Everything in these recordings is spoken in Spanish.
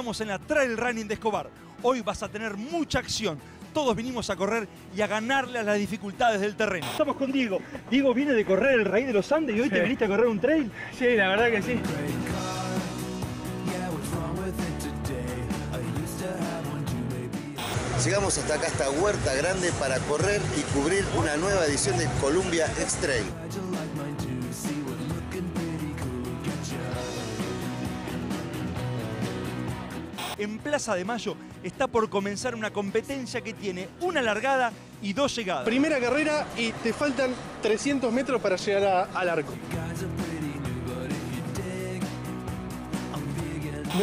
Estamos en la Trail Running de Escobar. Hoy vas a tener mucha acción. Todos vinimos a correr y a ganarle a las dificultades del terreno. Estamos con Diego. Diego viene de correr el Rey de los Andes y hoy te viniste a correr un trail. Sí, la verdad que sí. Llegamos hasta acá, esta huerta grande para correr y cubrir una nueva edición de Columbia X-Trail. En Plaza de Mayo está por comenzar una competencia que tiene una largada y dos llegadas. Primera carrera y te faltan 300 metros para llegar a- al arco.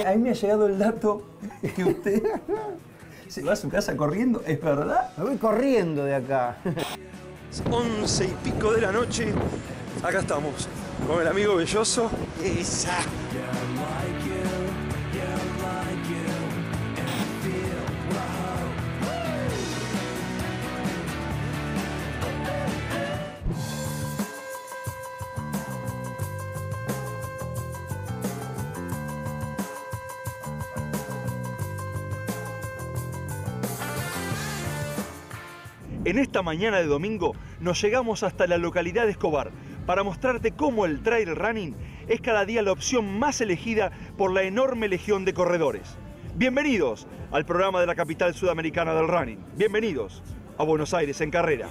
A mí me ha llegado el dato que usted se va a su casa corriendo, ¿es verdad? Me voy corriendo de acá. 11 y pico de la noche. Acá estamos con el amigo Belloso. Esa. En esta mañana de domingo nos llegamos hasta la localidad de Escobar para mostrarte cómo el trail running es cada día la opción más elegida por la enorme legión de corredores. Bienvenidos al programa de la capital sudamericana del running. Bienvenidos a Buenos Aires en carrera.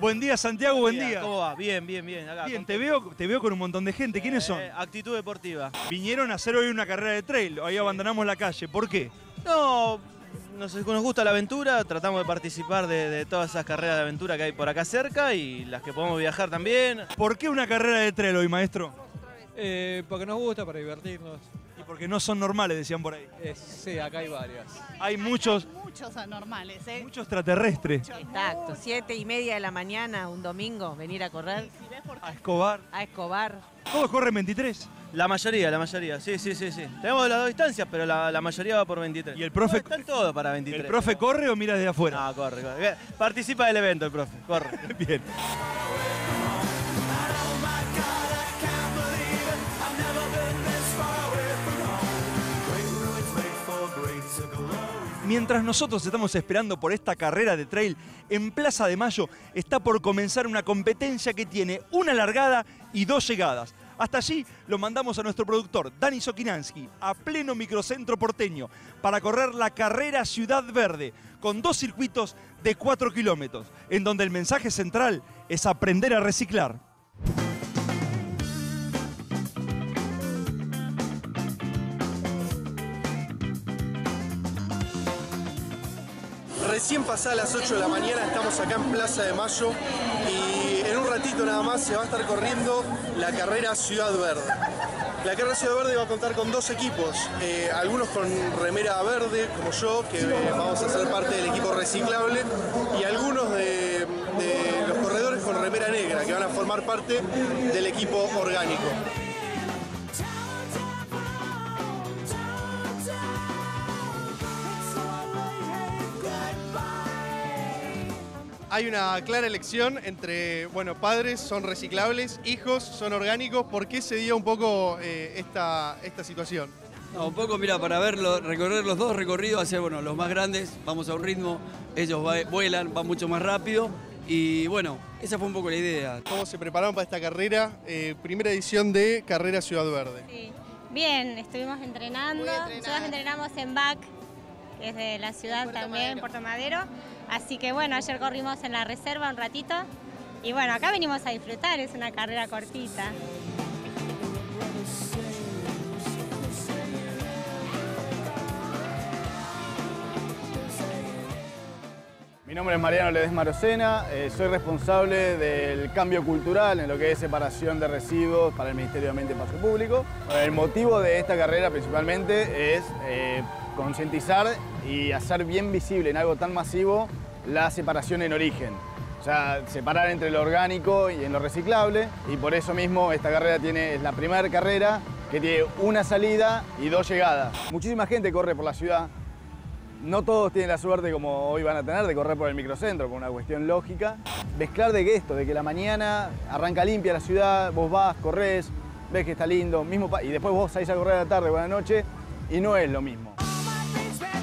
Buen día Santiago, buen día. ¿Cómo va? Bien, bien, bien. Acá, Bien, te veo, te veo con un montón de gente. ¿Quiénes son? Eh, actitud deportiva. Vinieron a hacer hoy una carrera de trail. Ahí abandonamos la calle. ¿Por qué? No, nos, nos gusta la aventura, tratamos de participar de, de todas esas carreras de aventura que hay por acá cerca y las que podemos viajar también. ¿Por qué una carrera de trail hoy, maestro? Eh, porque nos gusta, para divertirnos. Porque no son normales, decían por ahí. Eh, sí, acá hay varias. Hay muchos, Muchos anormales, ¿eh? muchos extraterrestres. Exacto, siete y media de la mañana, un domingo, venir a correr A Escobar. a Escobar. Todos corren 23. La mayoría, la mayoría, sí, sí, sí, sí. Tenemos las dos distancias, pero la, la mayoría va por 23. ¿Y el profe- están todos para 23. ¿El profe corre o mira desde afuera? No, corre, corre. Bien, Participa del evento el profe, corre. Bien. Mientras nosotros estamos esperando por esta carrera de trail, en Plaza de Mayo está por comenzar una competencia que tiene una largada y dos llegadas. Hasta allí lo mandamos a nuestro productor, Dani Sokinansky, a pleno microcentro porteño, para correr la carrera Ciudad Verde, con dos circuitos de 4 kilómetros, en donde el mensaje central es aprender a reciclar. Recién pasadas las 8 de la mañana estamos acá en Plaza de Mayo y en un ratito nada más se va a estar corriendo la carrera Ciudad Verde. La carrera Ciudad Verde va a contar con dos equipos, eh, algunos con remera verde como yo, que eh, vamos a ser parte del equipo reciclable, y algunos de, de los corredores con remera negra, que van a formar parte del equipo orgánico. Hay una clara elección entre, bueno, padres son reciclables, hijos son orgánicos. ¿Por qué se dio un poco eh, esta, esta situación? No, un poco, mira, para verlo, recorrer los dos recorridos, hacer, bueno, los más grandes, vamos a un ritmo, ellos va- vuelan, van mucho más rápido y bueno, esa fue un poco la idea. ¿Cómo se prepararon para esta carrera? Eh, primera edición de Carrera Ciudad Verde. Sí. Bien, estuvimos entrenando. Nosotros entrenamos en BAC, que es de la ciudad Puerto también, Madero. Puerto Madero. Así que bueno, ayer corrimos en la reserva un ratito. Y bueno, acá venimos a disfrutar, es una carrera cortita. Mi nombre es Mariano Ledesma Rosena, eh, soy responsable del cambio cultural en lo que es separación de residuos para el Ministerio de Ambiente y Espacio Público. El motivo de esta carrera principalmente es eh, concientizar y hacer bien visible en algo tan masivo la separación en origen. O sea, separar entre lo orgánico y en lo reciclable y por eso mismo esta carrera tiene, es la primera carrera que tiene una salida y dos llegadas. Muchísima gente corre por la ciudad, no todos tienen la suerte como hoy van a tener de correr por el microcentro, por una cuestión lógica. Mezclar de que esto, de que la mañana arranca limpia la ciudad, vos vas, corres, ves que está lindo, mismo y después vos salís a correr a la tarde o a la noche y no es lo mismo.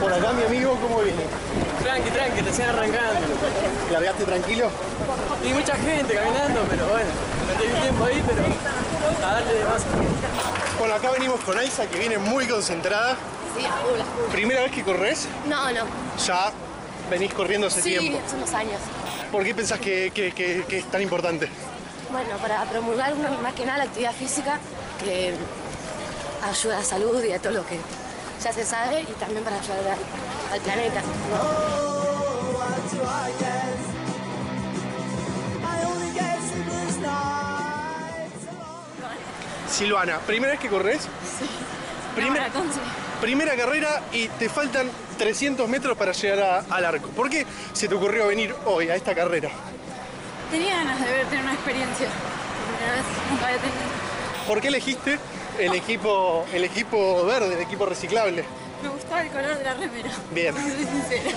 Por acá mi amigo, ¿cómo viene? Tranqui, tranqui, recién arrancando. ¿Largaste tranquilo? Y mucha gente caminando, pero bueno, perdí un tiempo ahí, pero a darle de más. Bueno, acá venimos con Aisa, que viene muy concentrada. Sí, a full, a full. ¿Primera vez que corres? No, no. Ya venís corriendo hace sí, tiempo. hace unos años. ¿Por qué pensás que, que- que- que es tan importante? Bueno, para promulgar más que nada la actividad física que ayuda a la salud y a todo lo que ya se sabe y también para ayudar al, al planeta. Silvana, ¿primera vez que corres? Sí. Primera, primera carrera y te faltan 300 metros para llegar a- al arco. ¿Por qué se te ocurrió venir hoy a esta carrera? Tenía ganas de ver, tener una experiencia. Por primera vez, nunca había tenido. ¿Por qué elegiste el equipo, el equipo verde, el equipo reciclable? Me gustaba el color de la remera. Bien. Soy sincera.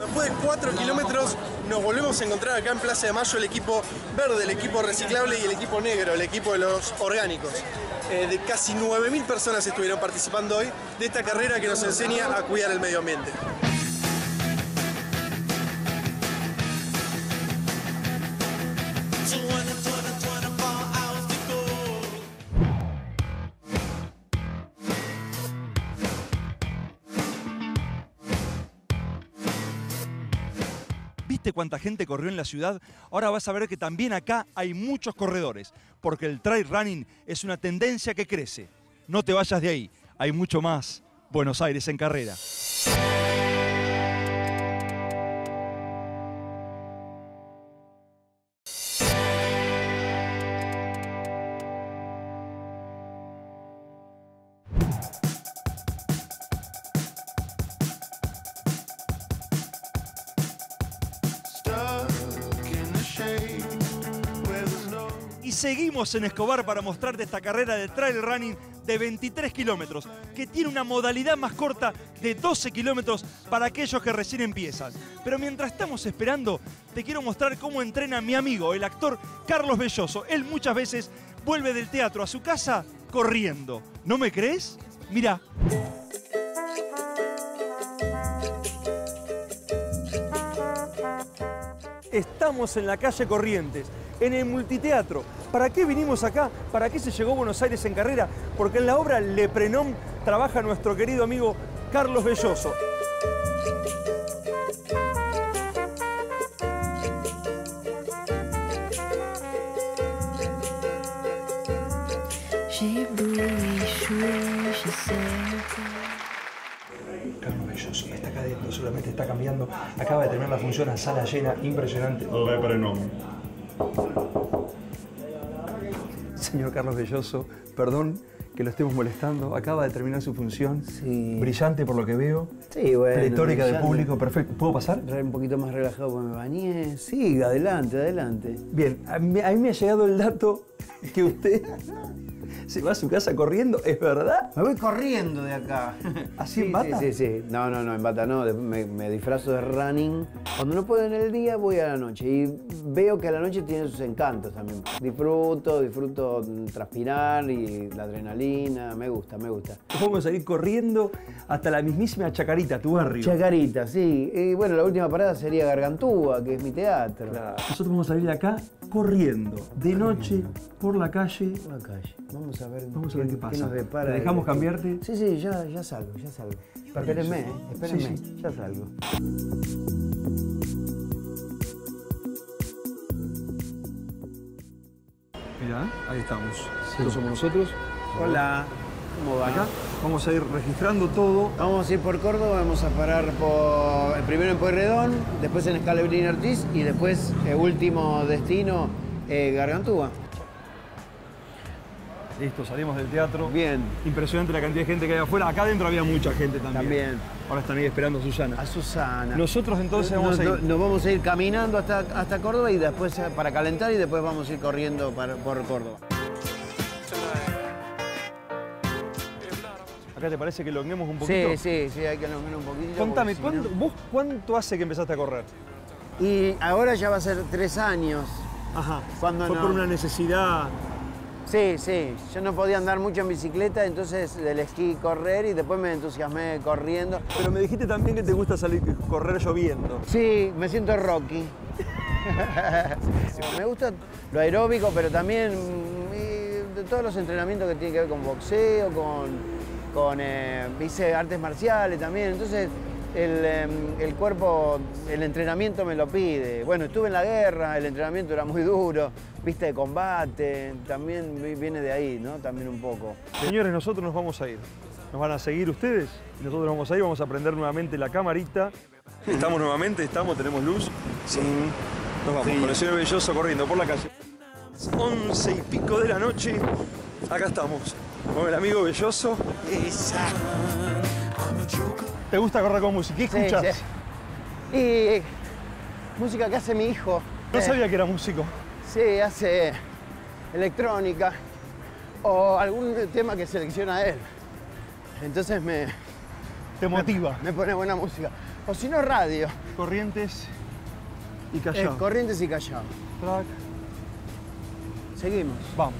Después de 4 kilómetros nos volvemos a encontrar acá en Plaza de Mayo el equipo verde, el equipo reciclable y el equipo negro, el equipo de los orgánicos. Eh, de casi 9.000 personas estuvieron participando hoy de esta carrera que nos enseña a cuidar el medio ambiente. Cuánta gente corrió en la ciudad? Ahora vas a ver que también acá hay muchos corredores, porque el trail running es una tendencia que crece. No te vayas de ahí, hay mucho más. Buenos Aires en carrera. Seguimos en Escobar para mostrarte esta carrera de trail running de 23 kilómetros, que tiene una modalidad más corta de 12 kilómetros para aquellos que recién empiezan. Pero mientras estamos esperando, te quiero mostrar cómo entrena mi amigo, el actor Carlos Belloso. Él muchas veces vuelve del teatro a su casa corriendo. ¿No me crees? Mira. Estamos en la calle Corrientes, en el multiteatro. ¿Para qué vinimos acá? ¿Para qué se llegó Buenos Aires en carrera? Porque en la obra Le Prenom trabaja nuestro querido amigo Carlos Belloso. Está cambiando. Acaba de terminar la función a sala llena, impresionante. Señor Carlos Belloso, perdón que lo estemos molestando. Acaba de terminar su función. Brillante por lo que veo. Sí, bueno. Pletórica de público, perfecto. ¿Puedo pasar? Un poquito más relajado porque me bañé. Sí, adelante, adelante. Bien, a mí, a mí me ha llegado el dato que usted Se va a su casa corriendo, ¿es verdad? Me voy corriendo de acá. ¿Así Sí, en bata? Sí, sí, sí. No, no, no, en bata no. Me, me disfrazo de running. Cuando no puedo en el día, voy a la noche. Y veo que a la noche tiene sus encantos también. Disfruto, disfruto transpirar y la adrenalina. Me gusta, me gusta. Vamos a ir corriendo hasta la mismísima Chacarita, tu barrio. Chacarita, sí. Y bueno, la última parada sería Gargantúa, que es mi teatro. Nosotros vamos a salir de acá corriendo, de noche, por la calle. Por la calle. Vamos a ver, Vamos a ver qué pasa. nos depara. ¿Te dejamos el- cambiarte? Sí, sí, ya, ya salgo, ya salgo. Espérenme, ¿eh? espérenme, Sí, sí. ya salgo. Mirá, ahí estamos. Estos somos nosotros. Hola, ¿cómo va? Acá vamos a ir registrando todo. Vamos a ir por Córdoba, vamos a parar por, primero en Pueyrredón, después en Escalabrini Ortiz y después, eh, último destino, eh, Gargantúa. Listo, salimos del teatro. Bien. Impresionante la cantidad de gente que hay afuera. Acá adentro había mucha gente también. También. Ahora están ahí esperando a Susana. A Susana. Nosotros entonces vamos nos, a ir. nos- vamos a ir caminando hasta, hasta Córdoba y después eh, para calentar y después vamos a ir corriendo para- por Córdoba. Acá te parece que longuemos un poquito. Sí, sí, sí, hay que lograr un poquito. Contame, si ¿cuánto- no- ¿vos cuánto hace que empezaste a correr? Y ahora ya va a ser tres años. Ajá. Cuando Fue no- por una necesidad. Sí, sí. Yo no podía andar mucho en bicicleta, entonces del esquí correr y después me entusiasmé corriendo. Pero me dijiste también que te gusta salir correr lloviendo. Sí, me siento Rocky. me gusta lo aeróbico, pero también mm, de todos los entrenamientos que tienen que ver con boxeo, con, con eh, hice artes marciales también. Entonces el, em, el cuerpo, el entrenamiento me lo pide. Bueno, estuve en la guerra, el entrenamiento era muy duro, vista de combate, también vi- viene de ahí, ¿no? También un poco. Señores, nosotros nos vamos a ir. Nos van a seguir ustedes y nosotros vamos a ir, vamos a prender nuevamente la camarita. Estamos nuevamente, estamos, tenemos luz. Sí. Nos vamos con el señor Belloso corriendo por la calle. Once y pico de la noche. Acá estamos. Con el amigo Belloso. ¿Te gusta correr con música? ¿Qué escuchas? sí. Y música que hace mi hijo. No Eh, sabía que era músico. Sí, hace electrónica o algún tema que selecciona él. Entonces me... Te motiva. Me, pone buena música. O si no, radio. Corrientes y Eh, Callao. corrientes y Callao. Track. Seguimos. Vamos.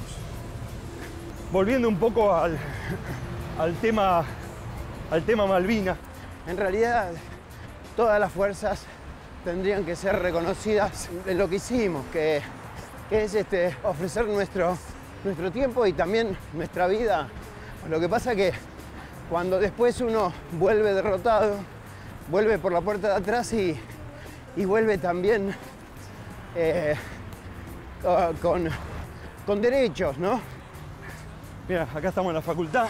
Volviendo un poco al, tema al tema Malvina. En realidad, todas las fuerzas tendrían que ser reconocidas en lo que hicimos, que, es este, ofrecer nuestro, nuestro tiempo y también nuestra vida. Lo que pasa que cuando después uno vuelve derrotado, vuelve por la puerta de atrás y, y vuelve también eh, co- con, con derechos, ¿no? Mira, acá estamos en la facultad.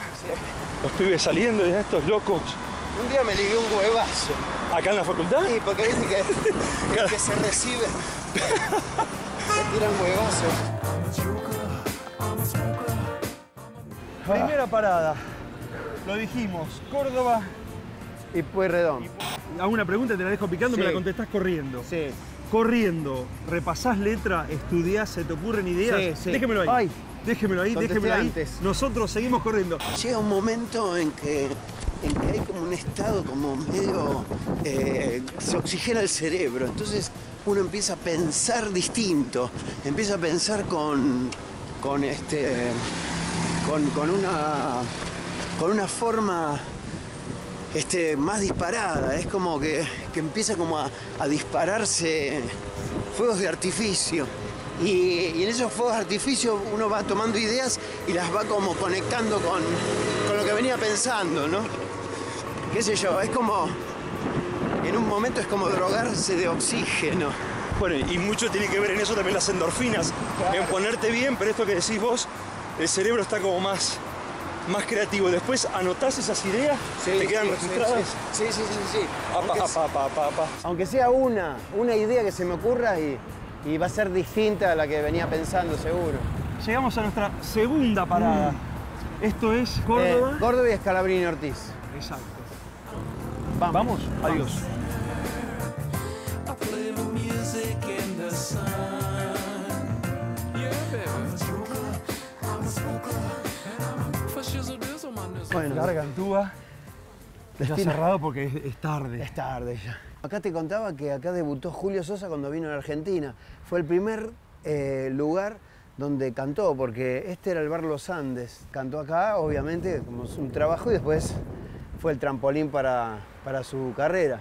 Los pibes saliendo y estos locos. Un día me ligué un huevazo. ¿Acá en la facultad? Sí, porque viste que el que se recibe se tiran huevazos. Primera parada. Lo dijimos, Córdoba. Y Pueyrredón. Hago una pregunta, te la dejo picando, Sí. me la contestás corriendo. Sí. Corriendo, repasás letra, estudiás, se te ocurren ideas. Sí, sí. Déjemelo ahí. Ay. Déjemelo ahí, Contesté déjemelo ahí. antes. Nosotros seguimos corriendo. Llega un momento en que, en que hay como un estado como medio... eh, se oxigena el cerebro, entonces uno empieza a pensar distinto, empieza a pensar con, con, este, con, con una, con una forma este, más disparada, es como que, que empieza como a, a dispararse fuegos de artificio. Y, y en esos fuegos de artificio uno va tomando ideas y las va como conectando con, con lo que venía pensando, ¿no? Qué sé yo, es como, en un momento es como drogarse de oxígeno. Bueno, y mucho tiene que ver en eso también las endorfinas, en ponerte bien, pero esto que decís vos, el cerebro está como más, más creativo. Después anotás esas ideas, te quedan sí, registradas. Sí, sí, sí, sí. sí. Apa, apa, apa. aunque sea una, una idea que se me ocurra y, y va a ser distinta a la que venía pensando, seguro. Llegamos a nuestra segunda parada. Esto es Córdoba. Eh, Córdoba y Escalabrini Ortiz. Exacto. Vamos. Vamos, adiós. Bueno, Gargantúa. Ya cerrado porque es, es tarde. Es tarde ya. Acá te contaba que acá debutó Julio Sosa cuando vino a Argentina. Fue el primer eh, lugar donde cantó, porque este era el bar Los Andes. Cantó acá, obviamente, como un trabajo y después fue el trampolín para, para su carrera.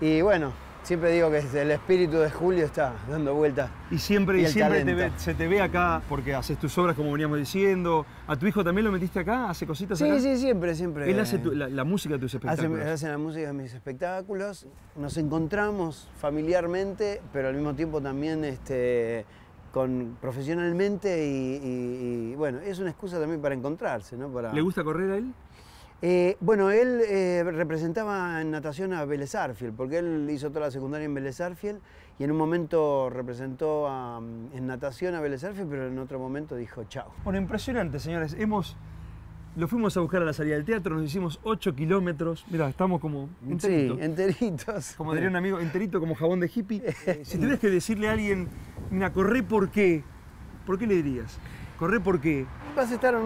Y bueno, siempre digo que el espíritu de Julio está dando vueltas. Y siempre, y siempre te ve- se te ve acá porque haces tus obras como veníamos diciendo. ¿A tu hijo también lo metiste acá? ¿Hace cositas Sí, acá? sí, siempre, siempre. Él hace tu- la, la música de tus espectáculos. hacen la música de mis espectáculos, nos encontramos familiarmente, pero al mismo tiempo también este, con, profesionalmente y, y- y, bueno, es una excusa también para encontrarse, ¿no? Para, ¿Le gusta correr a él? Eh, bueno, él eh, representaba en natación a Vélez Arfiel, porque él hizo toda la secundaria en Vélez Arfiel y en un momento representó a, mm, en natación a Vélez Arfiel, pero en otro momento dijo chao. Bueno, impresionante, señores. Hemos. Lo fuimos a buscar a la salida del teatro, nos hicimos 8 kilómetros. Mira, estamos como Sí, enteritos. enteritos. Como diría un amigo, enterito como jabón de hippie. Eh, si tuvieras que decirle a alguien, mira, corré por qué, ¿por qué le dirías? Corré por qué. Vas a estar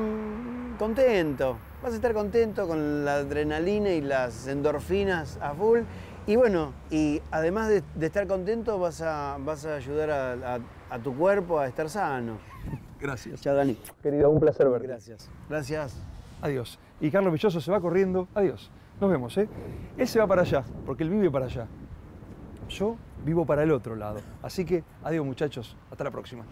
contento, vas a estar contento con la adrenalina y las endorfinas a full. Y bueno, y además de, de estar contento, vas a, vas a ayudar a, a- a tu cuerpo a estar sano. Gracias. Chao, Dani. Querido, un placer verte. Gracias. Gracias. Adiós. Y Carlos Villoso se va corriendo. Adiós. Nos vemos, ¿eh? Él se va para allá, porque él vive para allá. Yo vivo para el otro lado. Así que, adiós, muchachos. Hasta la próxima.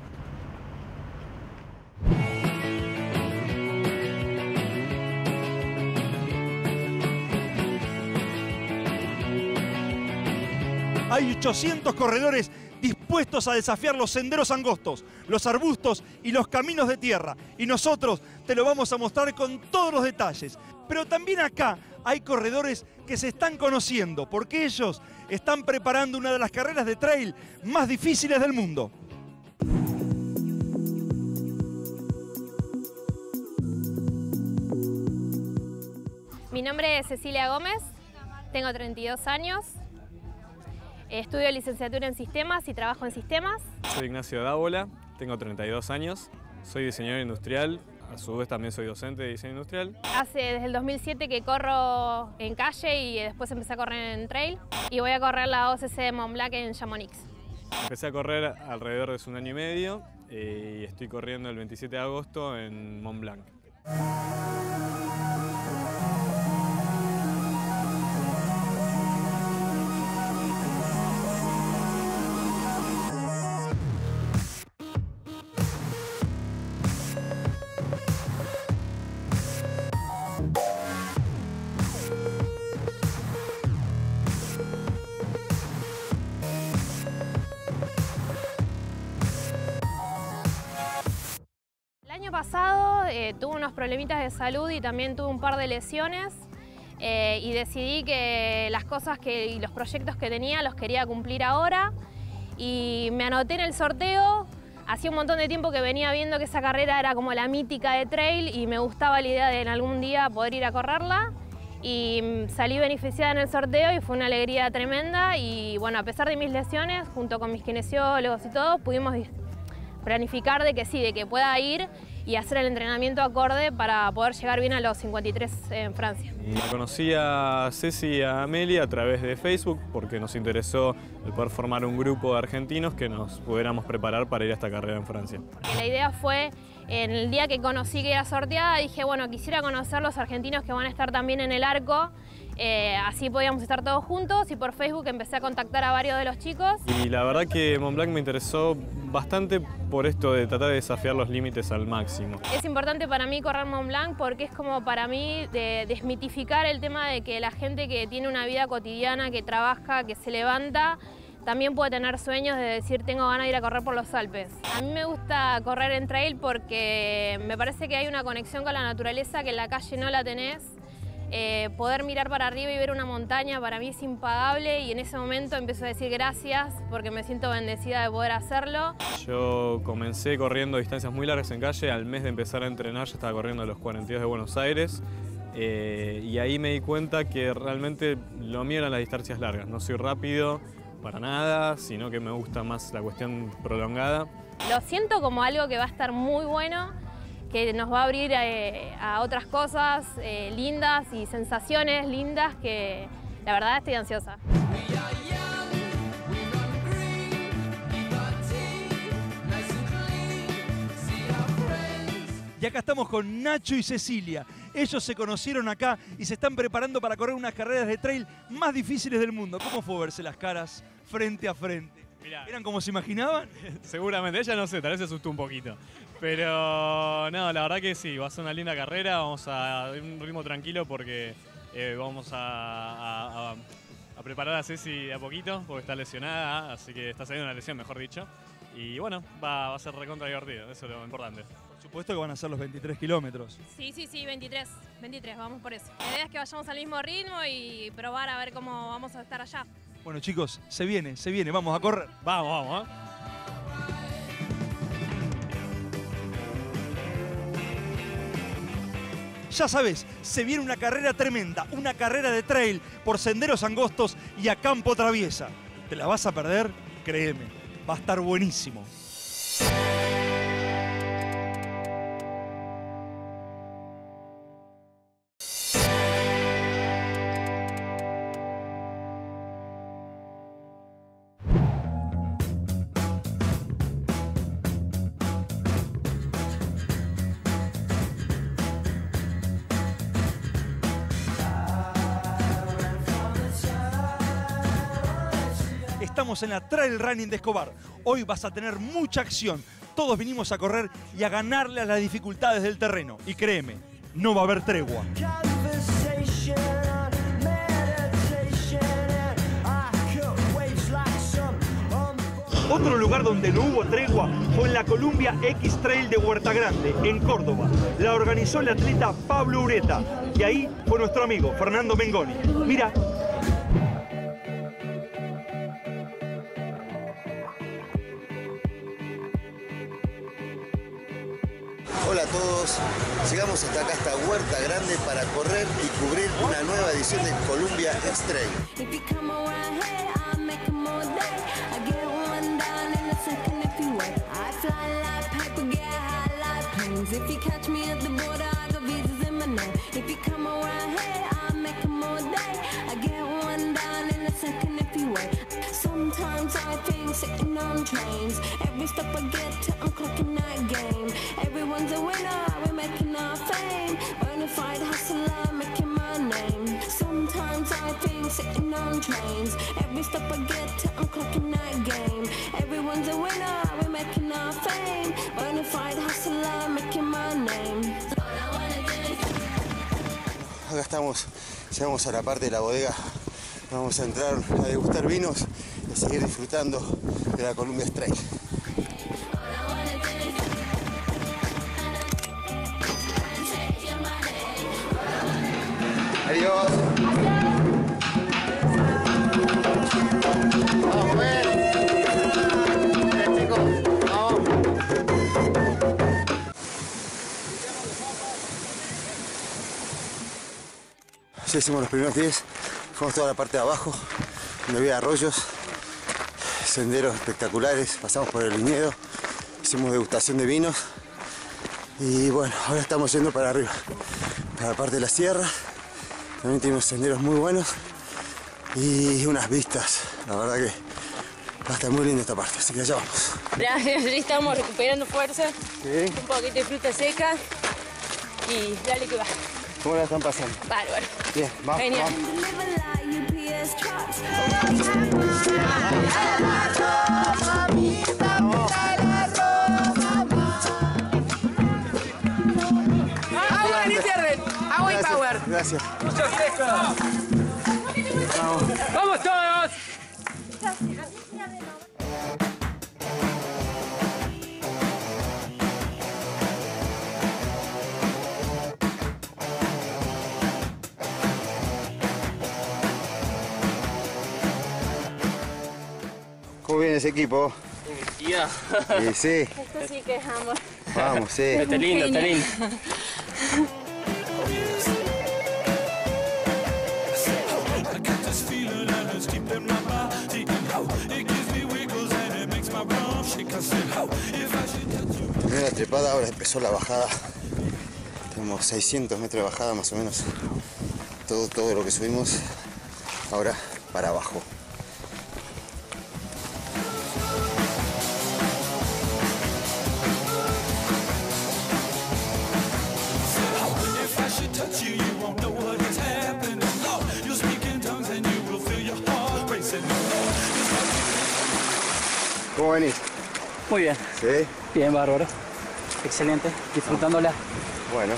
Hay 800 corredores dispuestos a desafiar los senderos angostos, los arbustos y los caminos de tierra. Y nosotros te lo vamos a mostrar con todos los detalles. Pero también acá hay corredores que se están conociendo porque ellos están preparando una de las carreras de trail más difíciles del mundo. Mi nombre es Cecilia Gómez, tengo 32 años, estudio licenciatura en sistemas y trabajo en sistemas. Soy Ignacio Dávola, tengo 32 años, soy diseñador industrial, a su vez también soy docente de diseño industrial. Hace desde el 2007 que corro en calle y después empecé a correr en trail y voy a correr la OCC de Mont Blanc en Chamonix. Empecé a correr alrededor de un año y medio eh, y estoy corriendo el 27 de agosto en Mont problemitas de salud y también tuve un par de lesiones eh, y decidí que las cosas que, y los proyectos que tenía los quería cumplir ahora. Y me anoté en el sorteo. Hacía un montón de tiempo que venía viendo que esa carrera era como la mítica de trail y me gustaba la idea de en algún día poder ir a correrla. Y mm, salí beneficiada en el sorteo y fue una alegría tremenda. Y bueno, a pesar de mis lesiones, junto con mis kinesiólogos y todo, pudimos planificar de que sí, de que pueda ir y hacer el entrenamiento acorde para poder llegar bien a los 53 en Francia. La conocí a Ceci y a Amelia a través de Facebook porque nos interesó el poder formar un grupo de argentinos que nos pudiéramos preparar para ir a esta carrera en Francia. La idea fue, en el día que conocí que era sorteada, dije, bueno, quisiera conocer los argentinos que van a estar también en el arco, eh, así podíamos estar todos juntos y por Facebook empecé a contactar a varios de los chicos. Y la verdad que Mont Blanc me interesó bastante por esto de tratar de desafiar los límites al máximo. Es importante para mí correr Mont Blanc porque es como para mí de desmitificar el tema de que la gente que tiene una vida cotidiana, que trabaja, que se levanta, también puede tener sueños de decir tengo ganas de ir a correr por los Alpes. A mí me gusta correr en trail porque me parece que hay una conexión con la naturaleza que en la calle no la tenés. Eh, poder mirar para arriba y ver una montaña para mí es impagable y en ese momento empiezo a decir gracias porque me siento bendecida de poder hacerlo. Yo comencé corriendo distancias muy largas en calle, al mes de empezar a entrenar ya estaba corriendo los 42 de Buenos Aires eh, y ahí me di cuenta que realmente lo mío eran las distancias largas, no soy rápido para nada, sino que me gusta más la cuestión prolongada. Lo siento como algo que va a estar muy bueno que nos va a abrir eh, a otras cosas eh, lindas y sensaciones lindas que la verdad estoy ansiosa. Y acá estamos con Nacho y Cecilia. Ellos se conocieron acá y se están preparando para correr unas carreras de trail más difíciles del mundo. ¿Cómo fue verse las caras frente a frente? ¿Eran como se imaginaban? Seguramente, ella no sé, tal vez se asustó un poquito. Pero no, la verdad que sí, va a ser una linda carrera, vamos a un ritmo tranquilo porque eh, vamos a, a- a preparar a Ceci de a poquito porque está lesionada, así que está saliendo una lesión, mejor dicho. Y bueno, va, va a ser recontra divertido, eso es lo importante. Por supuesto que van a ser los 23 kilómetros. Sí, sí, sí, 23, 23, vamos por eso. La idea es que vayamos al mismo ritmo y probar a ver cómo vamos a estar allá. Bueno chicos, se viene, se viene, vamos a correr. Vamos, vamos, ¿eh? Ya sabes, se viene una carrera tremenda, una carrera de trail por senderos angostos y a campo traviesa. ¿Te la vas a perder? Créeme, va a estar buenísimo. En la Trail Running de Escobar. Hoy vas a tener mucha acción. Todos vinimos a correr y a ganarle a las dificultades del terreno. Y créeme, no va a haber tregua. Otro lugar donde no hubo tregua fue en la Columbia X Trail de Huerta Grande, en Córdoba. La organizó el atleta Pablo Ureta y ahí fue nuestro amigo Fernando Mengoni. Mira, Hola a todos, llegamos hasta acá, hasta Huerta Grande para correr y cubrir una nueva edición de Columbia X-Trail. If you a catch me at the border, I got visas in my. If you come around here, I'll make 'em all day. I get one down in a second if you wait. I think sitting on trains. Every stop I get to, I'm clocking that game. Everyone's a winner, we're making our fame. Bonafide hustler, making my name. Sometimes I think sitting on trains. Every stop I get to, I'm clocking that game. Everyone's a winner, we're making our fame. Bonafide hustler, making my name. Acá estamos, llegamos a la parte de la bodega, vamos a entrar a degustar vinos seguir disfrutando de la Columbia X-Trail. Adiós. Vamos, ven. Ven, chicos. Vamos. Ya hicimos los primeros 10, fuimos toda la parte de abajo, donde había arroyos, senderos espectaculares, pasamos por el viñedo, hicimos degustación de vinos y bueno, ahora estamos yendo para arriba, para la parte de la sierra, también tiene unos senderos muy buenos y unas vistas, la verdad que va a estar muy linda esta parte, así que allá vamos. Gracias, ya estamos recuperando fuerza, Sí. un poquito de fruta seca y dale que va. ¿Cómo la están pasando? Bárbaro. Bien, vamos, Genial. vamos. Gracias, power. Gracias. Mucha fresca. Vamos. ¡Vamos todos! ¿Cómo viene ese equipo? Y sí, Esto sí que es amor. vamos, sí. Está lindo, está lindo. Primera trepada, ahora empezó la bajada como 600 metros de bajada más o menos. Todo, todo lo que subimos ahora para abajo. ¿Cómo venís? Muy bien. ¿Sí? Bien, bárbaro. Excelente. Disfrutándola. Bueno.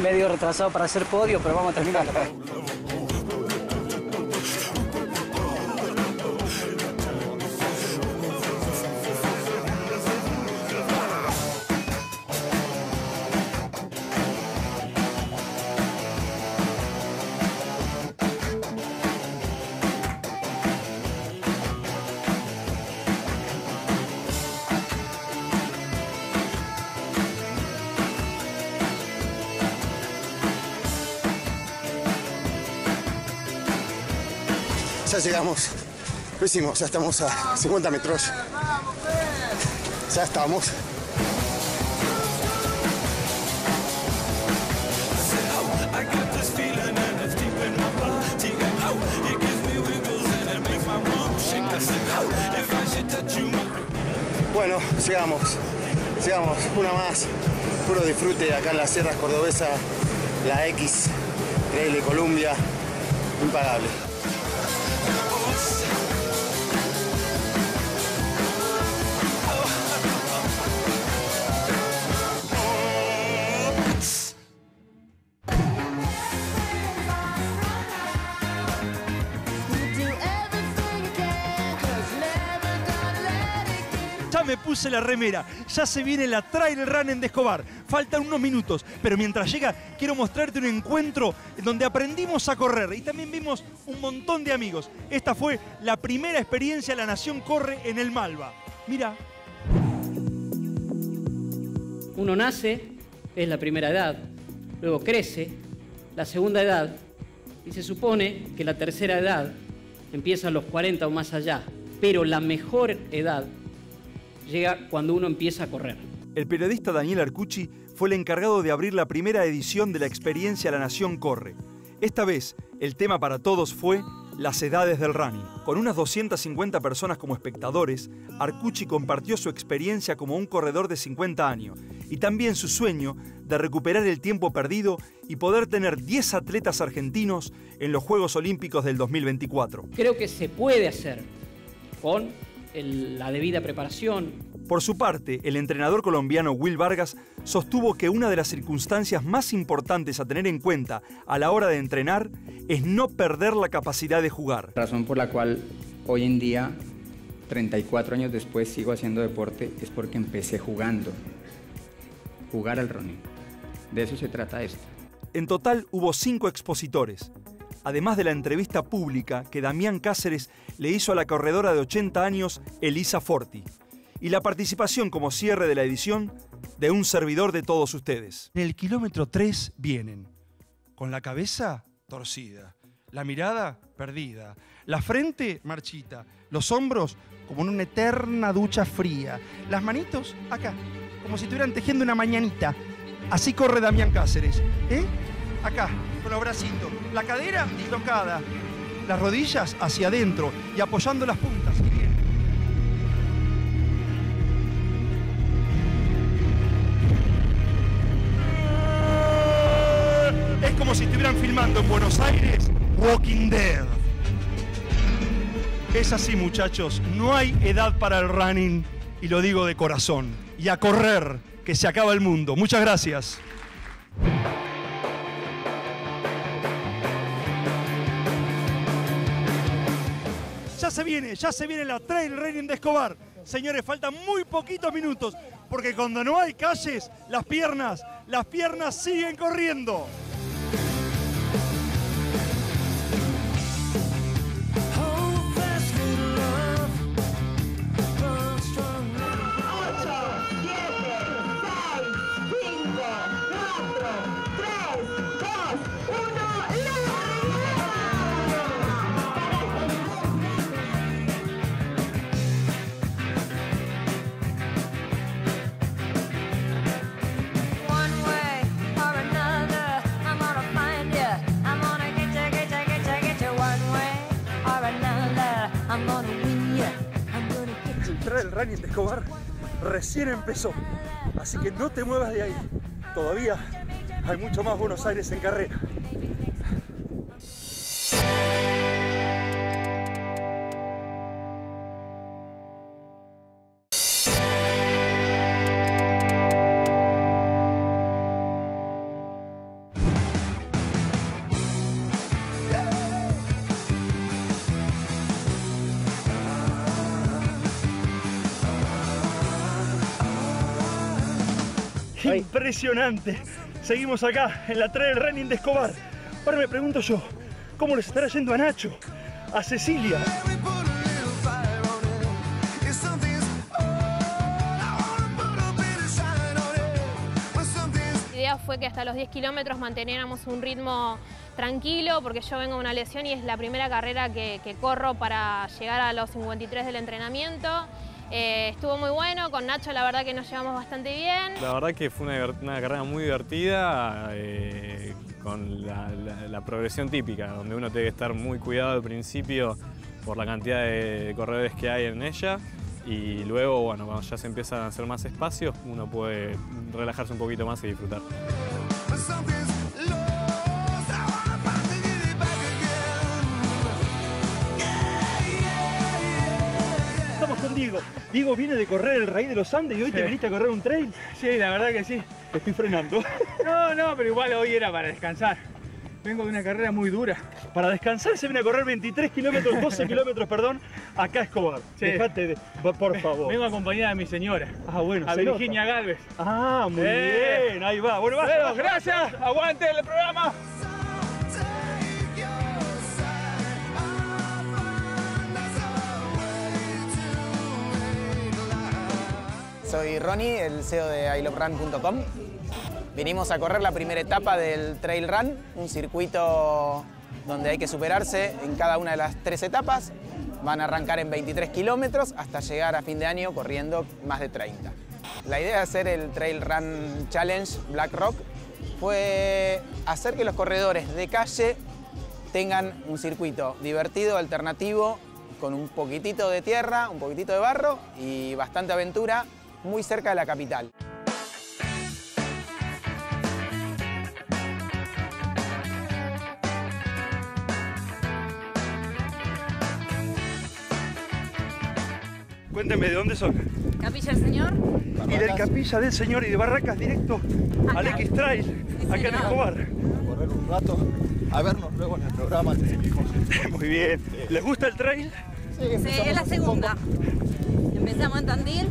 Medio retrasado para hacer podio, pero vamos a terminar. llegamos. Lo hicimos, ya estamos a 50 metros. Ya estamos. Bueno, llegamos. Llegamos. Una más. Puro disfrute acá en las sierras cordobesas. La X. Trail de Columbia. Impagable. Puse la remera, ya se viene la Trail Run de Escobar. Faltan unos minutos, pero mientras llega quiero mostrarte un encuentro en donde aprendimos a correr y también vimos un montón de amigos. Esta fue la primera experiencia La Nación Corre en el Malva. Mira, Uno nace, es la primera edad, luego crece, la segunda edad, y se supone que la tercera edad empieza a los 40 o más allá, pero la mejor edad llega cuando uno empieza a correr. el periodista Daniel Arcucci fue el encargado de abrir la primera edición de la experiencia La Nación Corre. Esta vez, el tema para todos fue las edades del running. Con unas 250 personas como espectadores, Arcucci compartió su experiencia como un corredor de 50 años y también su sueño de recuperar el tiempo perdido y poder tener 10 atletas argentinos en los Juegos Olímpicos del 2024. Creo que se puede hacer con el- la debida preparación, Por su parte, el entrenador colombiano Will Vargas sostuvo que una de las circunstancias más importantes a tener en cuenta a la hora de entrenar es no perder la capacidad de jugar. razón por la cual hoy en día, 34 años después, sigo haciendo deporte es porque empecé jugando. Jugar al running. De eso se trata esto. En total hubo cinco expositores, además de la entrevista pública que Damián Cáceres le hizo a la corredora de 80 años Elisa Forti, y la participación como cierre de la edición de un servidor de todos ustedes. En el kilómetro 3 vienen, con la cabeza torcida, la mirada perdida, la frente marchita, los hombros como en una eterna ducha fría, las manitos acá, como si estuvieran tejiendo una mañanita. Así corre Damián Cáceres, ¿eh? Acá, con los bracitos, la cadera dislocada, las rodillas hacia adentro y apoyando las puntas. Es como si estuvieran filmando en Buenos Aires Walking Dead. Es así, muchachos. No hay edad para el running y lo digo de corazón. Y a correr, que se acaba el mundo. Muchas gracias. Ya se viene, ya se viene la Trail Running de Escobar. Señores, faltan muy poquitos minutos, porque cuando no hay calles, las piernas, las piernas siguen corriendo. Running de Escobar recién empezó. Así que no te muevas de ahí. Todavía hay mucho más Buenos Aires en carrera. Impresionante. Seguimos acá en la trail running de Escobar. Ahora me pregunto yo, ¿cómo les estará yendo a Nacho? A Cecilia. La idea fue que hasta los 10 kilómetros manteniéramos un ritmo tranquilo porque yo vengo de una lesión y es la primera carrera que, que corro para llegar a los 53 del entrenamiento. Eh, estuvo muy bueno, con Nacho la verdad que nos llevamos bastante bien. La verdad que fue una, carrera muy divertida, eh, con la, la- la progresión típica, donde uno tiene que estar muy cuidado al principio por la cantidad de corredores que hay en ella. Y luego, bueno, cuando ya se empiezan a hacer más espacios, uno puede relajarse un poquito más y disfrutar. Diego. Diego viene de correr el Raíz de los Andes y hoy te viniste a correr un trail. Sí, la verdad que sí. Te estoy frenando. No, no, pero igual hoy era para descansar. Vengo de una carrera muy dura. Para descansar se viene a correr 23 kilómetros, 12 kilómetros, perdón, acá a Escobar. Sí. Dejate de, por- favor. Vengo acompañada de mi señora. Ah, bueno, A nota. Virginia Galvez. Ah, muy Eh. bien, ahí va. Bueno, vaya, Bueno, gracias. Aguante el programa. Soy Ronnie, el CEO de iloverun.com. Vinimos a correr la primera etapa del Trail Run, un circuito donde hay que superarse en cada una de las tres etapas. Van a arrancar en 23 kilómetros hasta llegar a fin de año corriendo más de 30. La idea de hacer el Trail Run Challenge Black Rock fue hacer que los corredores de calle tengan un circuito divertido, alternativo, con un poquitito de tierra, un poquitito de barro y bastante aventura, muy cerca de la capital. Cuéntenme, ¿de dónde son? Capilla del Señor. Y del Capilla del Señor y de Barracas directo al X Trail, acá en. Escobar. correr un rato, a vernos luego en el programa. Muy bien. ¿Les gusta el trail? Sí, es la segunda. Empezamos en Tandil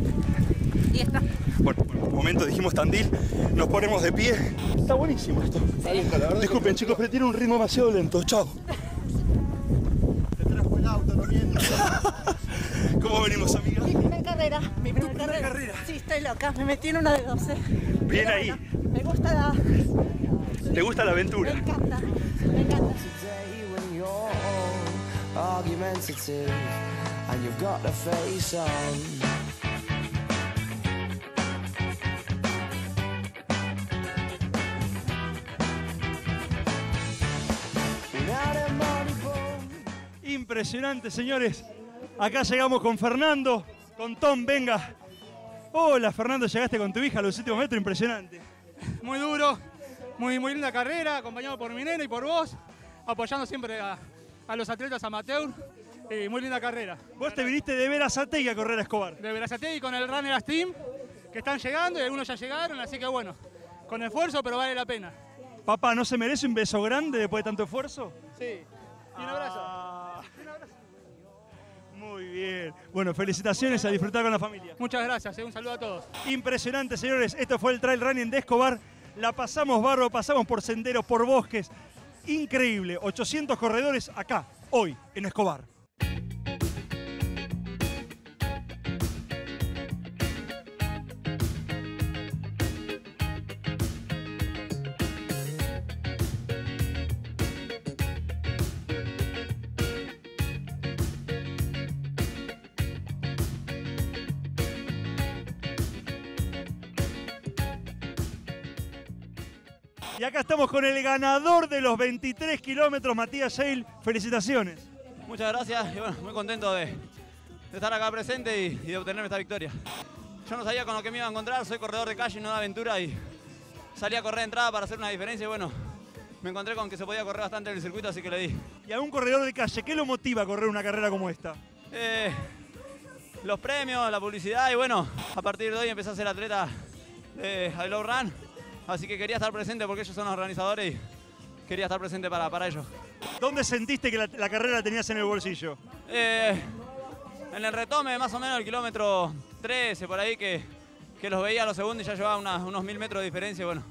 y esta. Bueno, por un momento dijimos Tandil, nos ponemos de pie. Está buenísimo esto. Disculpen chicos, pero tiene un ritmo demasiado lento. Chao. ¿Cómo venimos, amiga? Mi primera carrera, mi primera carrera. Sí, estoy loca, me metí en una de 12. Bien Pero ahí. bueno, me gusta la... ¿Te gusta la aventura? Me encanta, me encanta. argumentative and you've got a face on. Impresionante, señores. Acá llegamos con Fernando, con Tom, venga. Hola, Fernando, llegaste con tu hija a los últimos metros, impresionante. Muy duro, muy, muy linda carrera, acompañado por mi nena y por vos, apoyando siempre a, a los atletas amateur. Y muy linda carrera. Vos te viniste de Verazategui a correr a Escobar. De Verazategui con el Runner Team, que están llegando y algunos ya llegaron, así que bueno, con esfuerzo, pero vale la pena. Papá, ¿no se merece un beso grande después de tanto esfuerzo? Sí. Y un abrazo. Muy bien. Bueno, felicitaciones a disfrutar con la familia. Muchas gracias, eh, un saludo a todos. Impresionante, señores. Esto fue el Trail Running de Escobar. La pasamos barro, pasamos por senderos, por bosques. Increíble. 800 corredores acá, hoy, en Escobar. Acá estamos con el ganador de los 23 kilómetros, Matías Shale. Felicitaciones. Muchas gracias y bueno, muy contento de, de estar acá presente y, y de obtener esta victoria. Yo no sabía con lo que me iba a encontrar, soy corredor de calle y no de aventura y salí a correr de entrada para hacer una diferencia y bueno, me encontré con que se podía correr bastante en el circuito, así que le di. Y a un corredor de calle, ¿qué lo motiva a correr una carrera como esta? Eh, los premios, la publicidad y bueno, a partir de hoy empecé a ser atleta de I Love Run, así que quería estar presente porque ellos son los organizadores y quería estar presente para, para ellos. ¿Dónde sentiste que la, la carrera la tenías en el bolsillo? Eh, en el retome, más o menos el kilómetro 13, por ahí, que, que los veía a los segundos y ya llevaba unos mil metros de diferencia y bueno,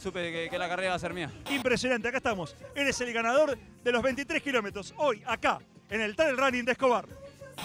supe que, que la carrera iba a ser mía. Impresionante, acá estamos. Eres el ganador de los 23 kilómetros. Hoy, acá, en el Trail Running de Escobar.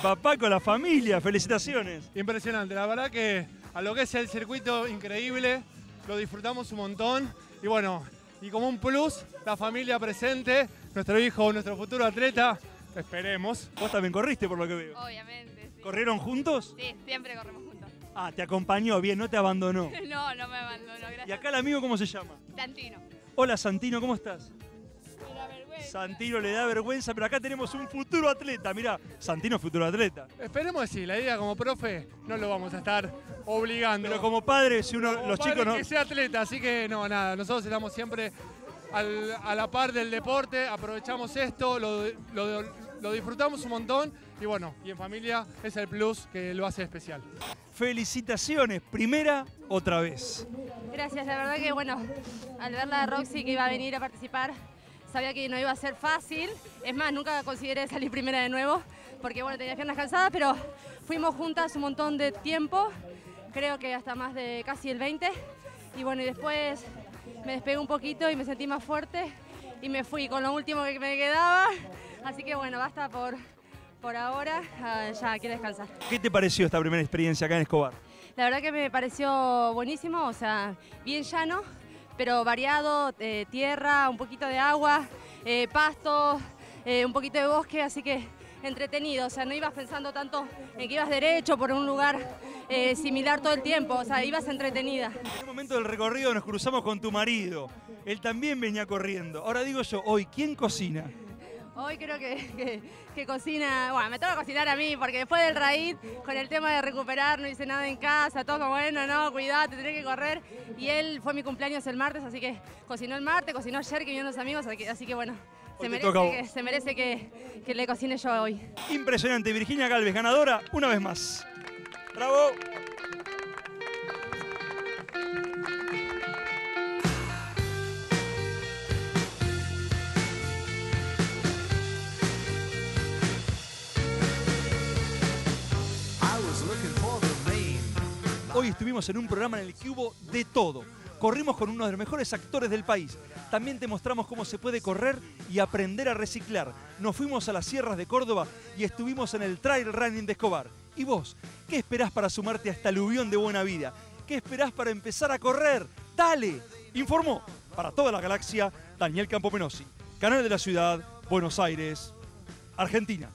Papá con la familia, felicitaciones. Impresionante, la verdad que a lo que es el circuito increíble, lo disfrutamos un montón y bueno, y como un plus, la familia presente, nuestro hijo, nuestro futuro atleta, esperemos. Vos también corriste por lo que veo. Obviamente, sí. ¿Corrieron juntos? Sí, siempre corremos juntos. Ah, te acompañó, bien, no te abandonó. No, no me abandono, gracias. Y acá el amigo, ¿cómo se llama? Santino. Hola Santino, ¿cómo estás? Santino le da vergüenza, pero acá tenemos un futuro atleta. Mirá, Santino es futuro atleta. Esperemos que sí, la idea como profe no lo vamos a estar obligando. Pero como padre, si uno, Como los padre chicos no. que sea atleta, así que no, nada, nosotros estamos siempre al- a la par del deporte, aprovechamos esto, lo, lo- lo disfrutamos un montón y bueno, y en familia es el plus que lo hace especial. Felicitaciones, primera otra vez. Gracias, la verdad que bueno, al ver la Roxy que iba a venir a participar, sabía que no iba a ser fácil. Es más, nunca consideré salir primera de nuevo, porque bueno, tenía piernas cansadas, pero fuimos juntas un montón de tiempo, creo que hasta más de casi el 20. Y bueno, y después me despegué un poquito y me sentí más fuerte y me fui con lo último que me quedaba. Así que bueno, basta por, por ahora, ah, ya quiero descansar. ¿Qué te pareció esta primera experiencia acá en Escobar? La verdad que me pareció buenísimo, o sea, bien llano, pero variado, eh, tierra, un poquito de agua, eh, pasto, eh, un poquito de bosque, así que entretenido, o sea, no ibas pensando tanto en que ibas derecho por un lugar eh, similar todo el tiempo, o sea, ibas entretenida. En un momento del recorrido nos cruzamos con tu marido. Él también venía corriendo. Ahora digo yo, hoy, ¿quién cocina? Hoy creo que, que- que cocina, bueno, me toca cocinar a mí, porque después del raíz, con el tema de recuperar, no hice nada en casa, todo bueno, no, cuidate, tenés que correr. Y él fue mi cumpleaños el martes, así que cocinó el martes, cocinó ayer, que vinieron los amigos, así que, así que bueno, merece, que, se merece que, que le cocine yo hoy. Impresionante, Virginia Galvez, ganadora una vez más. ¡Bravo! Hoy estuvimos en un programa en el que hubo de todo. Corrimos con uno de los mejores actores del país. También te mostramos cómo se puede correr y aprender a reciclar. Nos fuimos a las sierras de Córdoba y estuvimos en el Trail Running de Escobar. ¿Y vos? ¿Qué esperás para sumarte a esta aluvión de buena vida? ¿Qué esperás para empezar a correr? ¡Dale! Informó para toda la galaxia Daniel Campomenosi, Canal de la Ciudad, Buenos Aires, Argentina.